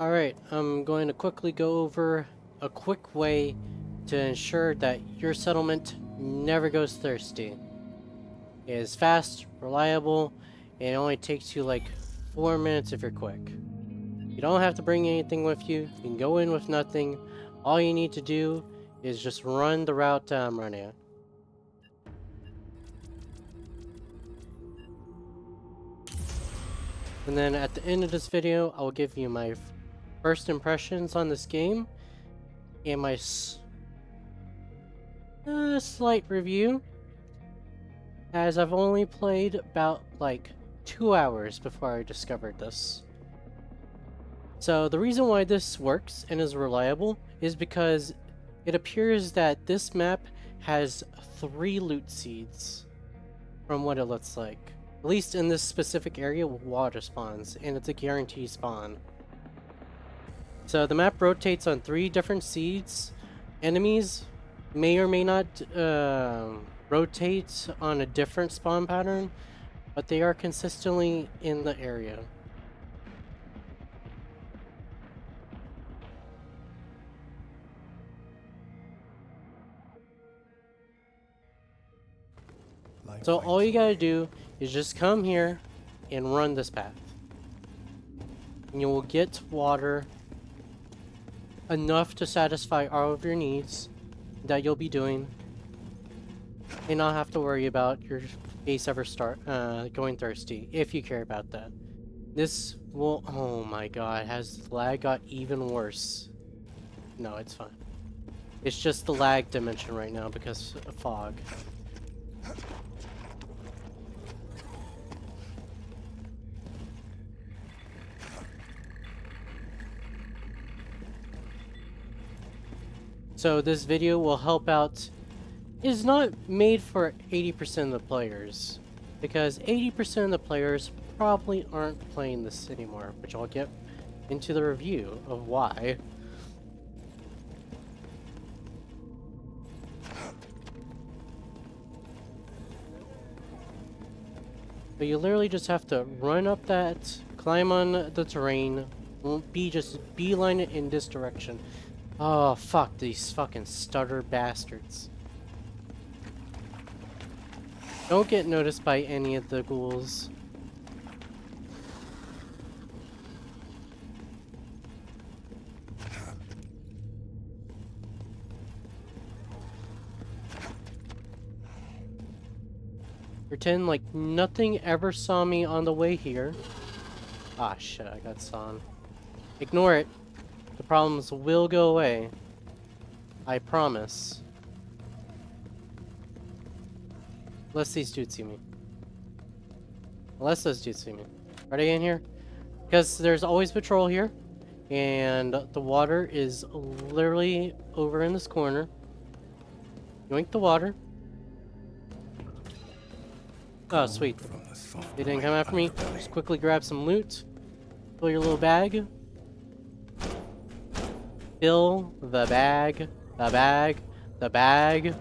Alright, I'm going to quickly go over a quick way to ensure that your settlement never goes thirsty. It is fast, reliable, and it only takes you like 4 minutes if you're quick. You don't have to bring anything with you, you can go in with nothing. All you need to do is just run the route I'm running. And then at the end of this video, I will give you my first impressions on this game and my uh, slight review as I've only played about like two hours before I discovered this. So the reason why this works and is reliable is because it appears that this map has three loot seeds from what it looks like. At least in this specific area with water spawns, and it's a guaranteed spawn. So the map rotates on three different seeds. Enemies may or may not uh, rotate on a different spawn pattern, but they are consistently in the area. So all you gotta do is just come here and run this path. And you will get water enough to satisfy all of your needs that you'll be doing and not have to worry about your base ever start uh, going thirsty if you care about that. This will oh my god has lag got even worse. No it's fine. It's just the lag dimension right now because of fog. So this video will help out is not made for 80% of the players because 80% of the players probably aren't playing this anymore, which I'll get into the review of why. But you literally just have to run up that, climb on the terrain, be just beeline it in this direction. Oh, fuck these fucking stutter bastards. Don't get noticed by any of the ghouls. Pretend like nothing ever saw me on the way here. Ah shit, I got sawn. Ignore it. Problems will go away. I promise. Unless these dudes see me. Unless those dudes see me. Are they in here? Because there's always patrol here. And the water is literally over in this corner. Yoink the water. Oh, sweet. They didn't come after me. Just quickly grab some loot. Fill your little bag. Fill the bag, the bag, the bag.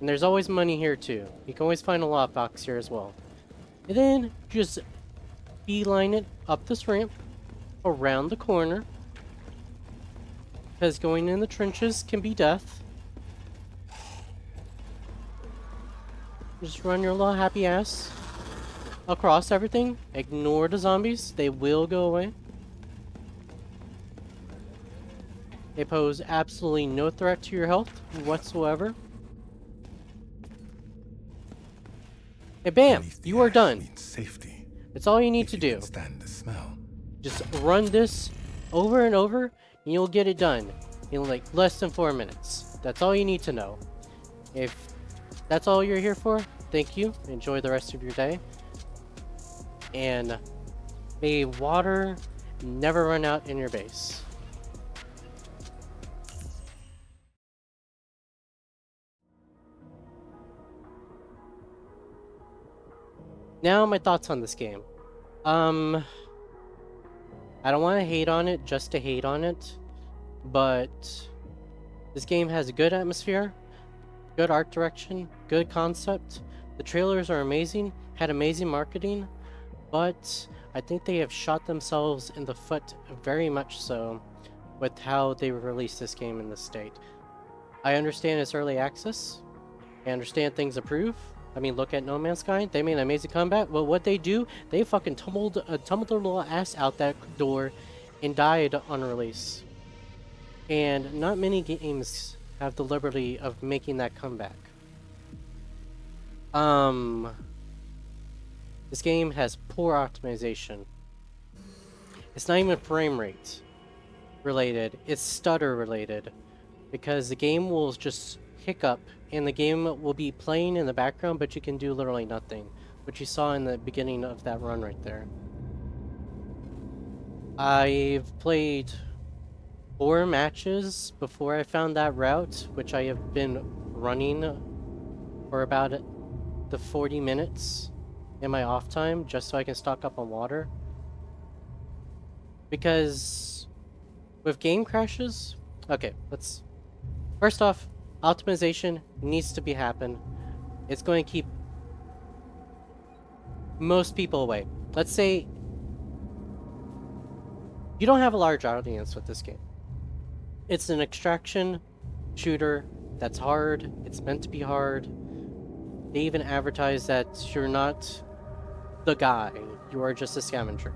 And there's always money here too. You can always find a lockbox here as well. And then just beeline it up this ramp, around the corner. Because going in the trenches can be death. Just run your little happy ass across everything. Ignore the zombies. They will go away. They pose absolutely no threat to your health whatsoever. Hey, bam! You are done. Safety. That's all you need to do. Stand the smell. Just run this over and over, and you'll get it done in like less than four minutes. That's all you need to know. If that's all you're here for, thank you. Enjoy the rest of your day. And may water never run out in your base. Now my thoughts on this game. Um, I don't want to hate on it just to hate on it, but this game has a good atmosphere. Good art direction, good concept. The trailers are amazing, had amazing marketing, but I think they have shot themselves in the foot very much so with how they released this game in the state. I understand it's early access. I understand things approve. I mean, look at No Man's Sky. They made amazing combat. Well, what they do, they fucking tumbled, uh, tumbled their little ass out that door and died on release. And not many games have the liberty of making that comeback. Um, this game has poor optimization. It's not even frame rate related, it's stutter related. Because the game will just hiccup and the game will be playing in the background, but you can do literally nothing. Which you saw in the beginning of that run right there. I've played four matches before I found that route, which I have been running for about the 40 minutes in my off time, just so I can stock up on water. Because with game crashes, okay, let's first off, optimization needs to be happen. It's going to keep most people away. Let's say you don't have a large audience with this game. It's an extraction shooter that's hard. It's meant to be hard. They even advertise that you're not the guy. You are just a scavenger.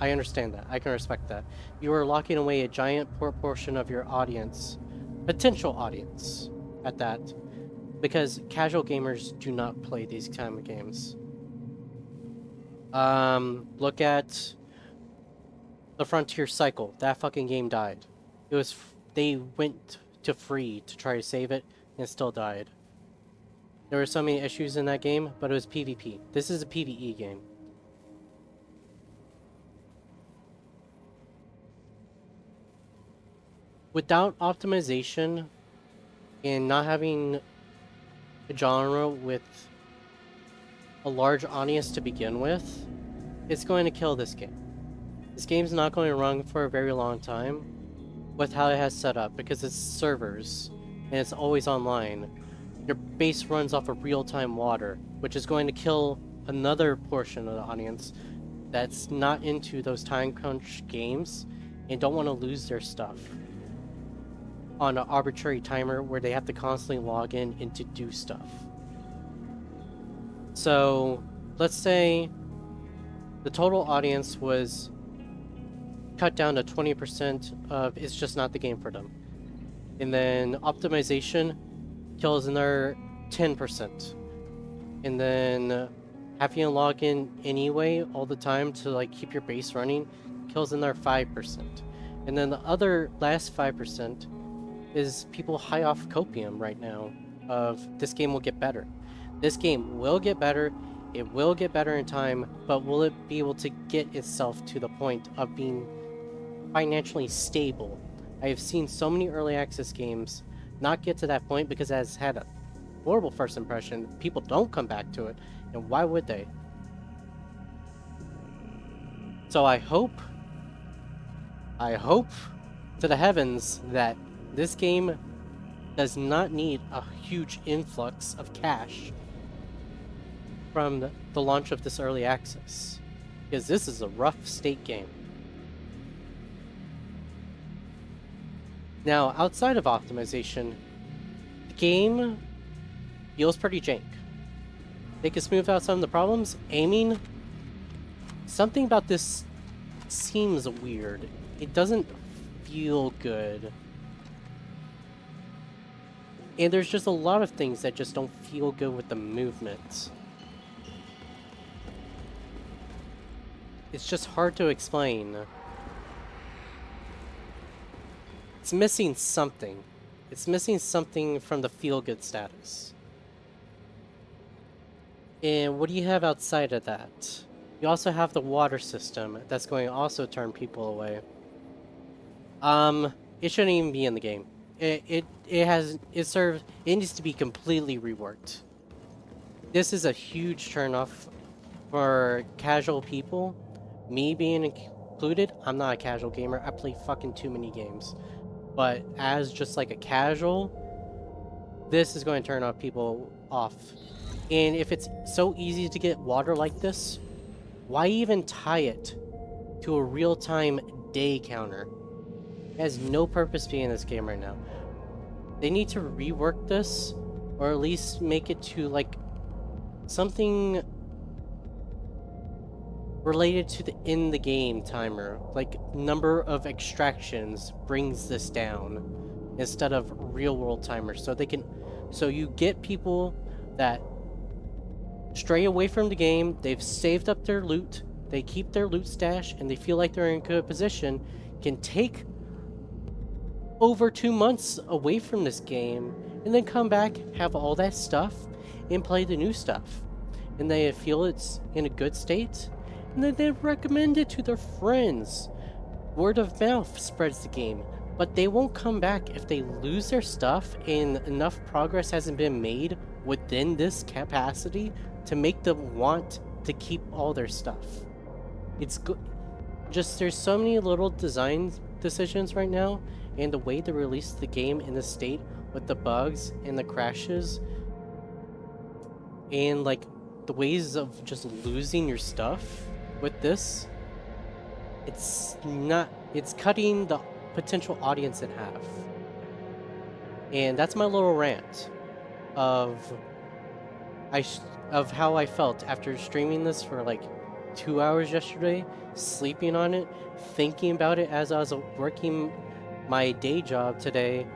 I understand that. I can respect that. You are locking away a giant proportion of your audience potential audience at that because casual gamers do not play these kind of games. Um, look at the Frontier Cycle. That fucking game died. It was they went to free to try to save it and still died. There were so many issues in that game, but it was PvP. This is a PvE game. without optimization and not having a genre with a large audience to begin with, it's going to kill this game. This game's not going to run for a very long time with how it has set up because it's servers and it's always online. Your base runs off of real-time water, which is going to kill another portion of the audience that's not into those time crunch games and don't want to lose their stuff on an arbitrary timer where they have to constantly log in and to do stuff. So let's say the total audience was cut down to 20% of it's just not the game for them. And then optimization kills another 10%. And then having to log in anyway all the time to like keep your base running kills another 5%. And then the other last 5% is people high off copium right now of this game will get better. This game will get better, it will get better in time, but will it be able to get itself to the point of being financially stable? I have seen so many early access games not get to that point because it has had a horrible first impression. People don't come back to it, and why would they? So I hope, I hope to the heavens that this game does not need a huge influx of cash from the launch of this early access, because this is a rough state game. Now, outside of optimization, the game feels pretty jank. They can smooth out some of the problems. Aiming, something about this seems weird. It doesn't feel good. And there's just a lot of things that just don't feel good with the movement. It's just hard to explain. It's missing something. It's missing something from the feel-good status. And what do you have outside of that? You also have the water system that's going to also turn people away. Um, it shouldn't even be in the game it, it it has it serves it needs to be completely reworked. This is a huge turnoff for casual people. Me being included, I'm not a casual gamer. I play fucking too many games. But as just like a casual, this is going to turn off people off. And if it's so easy to get water like this, why even tie it to a real-time day counter? It has no purpose being in this game right now. They need to rework this, or at least make it to like something related to the in the game timer. Like number of extractions brings this down instead of real world timers. So they can so you get people that stray away from the game, they've saved up their loot, they keep their loot stash and they feel like they're in a good position, can take over 2 months away from this game and then come back, have all that stuff and play the new stuff. And they feel it's in a good state and they recommend it to their friends. Word of mouth spreads the game, but they won't come back if they lose their stuff and enough progress hasn't been made within this capacity to make them want to keep all their stuff. It's good. Just there's so many little design decisions right now, and the way they release the game in the state with the bugs and the crashes, and like the ways of just losing your stuff with this, it's not, it's cutting the potential audience in half. And that's my little rant of I of how I felt after streaming this for like two hours yesterday, sleeping on it, thinking about it as I was uh, working my day job today,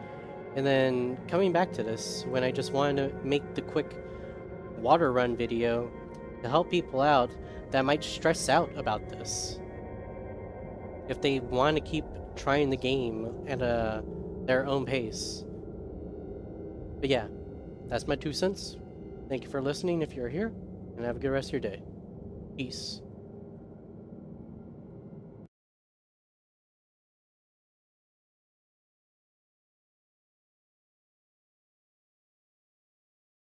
and then coming back to this when I just wanted to make the quick water run video to help people out that might stress out about this. If they want to keep trying the game at a, their own pace. But yeah, that's my two cents. Thank you for listening if you're here, and have a good rest of your day. Peace.